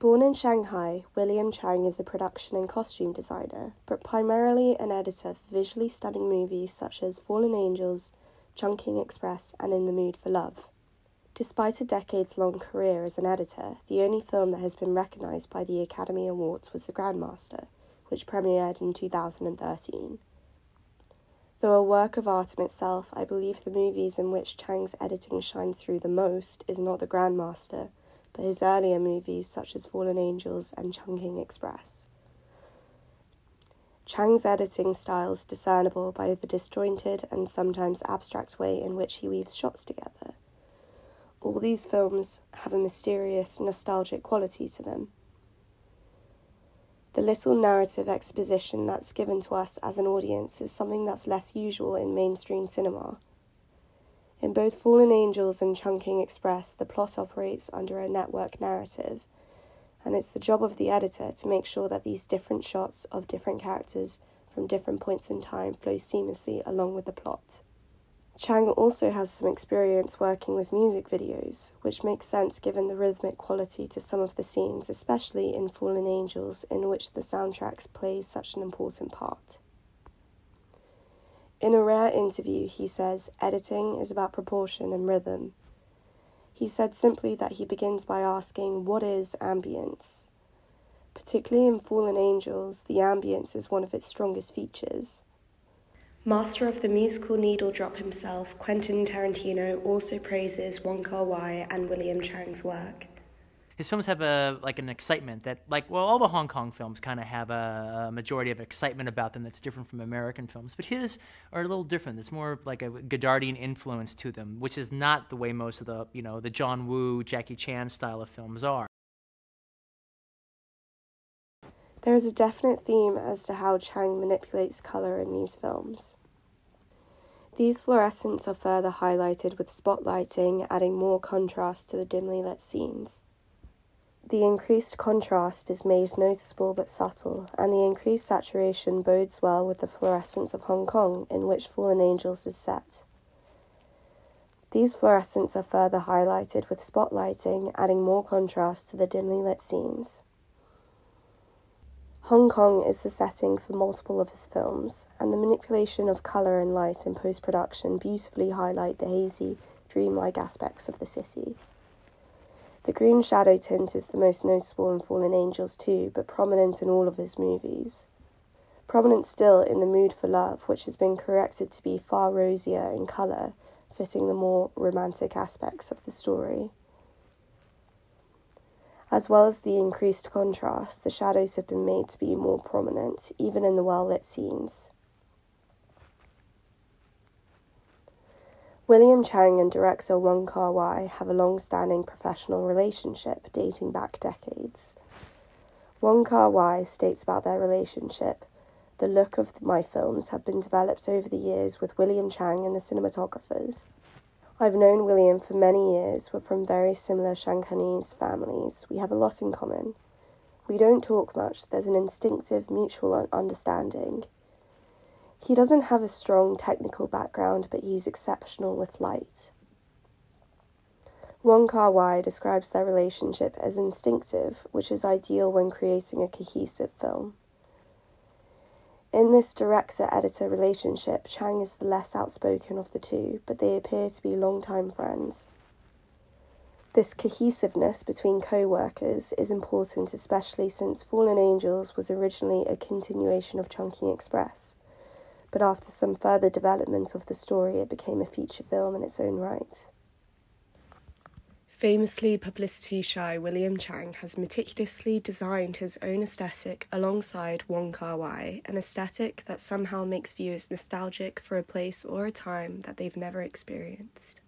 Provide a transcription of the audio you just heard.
Born in Shanghai, William Chang is a production and costume designer, but primarily an editor for visually stunning movies such as Fallen Angels, Chungking Express, and In the Mood for Love. Despite a decades long career as an editor, the only film that has been recognised by the Academy Awards was The Grandmaster, which premiered in 2013. Though a work of art in itself, I believe the movies in which Chang's editing shines through the most is not The Grandmaster, but his earlier movies such as Fallen Angels and Chungking Express. Chang's editing style is discernible by the disjointed and sometimes abstract way in which he weaves shots together. All these films have a mysterious, nostalgic quality to them. The little narrative exposition that's given to us as an audience is something that's less usual in mainstream cinema in both Fallen Angels and Chungking Express, the plot operates under a network narrative, and it's the job of the editor to make sure that these different shots of different characters from different points in time flow seamlessly along with the plot. Chang also has some experience working with music videos, which makes sense given the rhythmic quality to some of the scenes, especially in Fallen Angels, in which the soundtracks play such an important part. In a rare interview, he says editing is about proportion and rhythm. He said simply that he begins by asking, What is ambience? Particularly in Fallen Angels, the ambience is one of its strongest features. Master of the musical needle drop himself, Quentin Tarantino also praises Wong Kar Wai and William Chang's work his films have a like an excitement that like well all the Hong Kong films kind of have a, a, majority of excitement about them that's different from American films, but his are a little different. It's more like a Godardian influence to them, which is not the way most of the you know the John Woo, Jackie Chan style of films are. There is a definite theme as to how Chang manipulates color in these films. These fluorescents are further highlighted with spotlighting, adding more contrast to the dimly lit scenes. The increased contrast is made noticeable but subtle, and the increased saturation bodes well with the fluorescence of Hong Kong, in which Fallen Angels is set. These fluorescents are further highlighted with spotlighting, adding more contrast to the dimly lit scenes. Hong Kong is the setting for multiple of his films, and the manipulation of colour and light in post production beautifully highlight the hazy, dreamlike aspects of the city. The green shadow tint is the most noticeable in Fallen Angels too, but prominent in all of his movies. Prominent still in The Mood for Love, which has been corrected to be far rosier in colour, fitting the more romantic aspects of the story. As well as the increased contrast, the shadows have been made to be more prominent, even in the well lit scenes. William Chang and director Wong Kar Wai have a long standing professional relationship dating back decades. Wong Kar Wai states about their relationship The look of my films have been developed over the years with William Chang and the cinematographers. I've known William for many years. We're from very similar Shanghainese families. We have a lot in common. We don't talk much, there's an instinctive mutual understanding. He doesn't have a strong technical background, but he's exceptional with light. Wong Kar Wai describes their relationship as instinctive, which is ideal when creating a cohesive film. In this director editor relationship, Chang is the less outspoken of the two, but they appear to be long-time friends. This cohesiveness between co workers is important, especially since Fallen Angels was originally a continuation of Chungking Express but after some further development of the story, it became a feature film in its own right. Famously publicity shy William Chang has meticulously designed his own aesthetic alongside Wong Kar Wai, an aesthetic that somehow makes viewers nostalgic for a place or a time that they've never experienced.